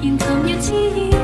隐藏的记忆。